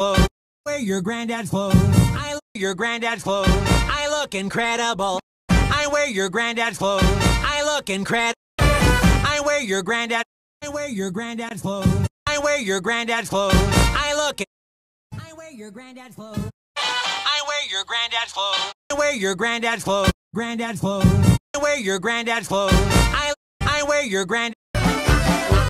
clothes. Wear your granddad's clothes. I wear your granddad's clothes. I look incredible. I wear your granddad's clothes. I look incredible. I wear your granddad. I wear your granddad's clothes. I wear your granddad's clothes. I look. I wear your granddad's clothes. I wear your granddad's clothes. I wear your granddad's clothes. Granddad's clothes. I wear your granddad's clothes. I I wear your grand.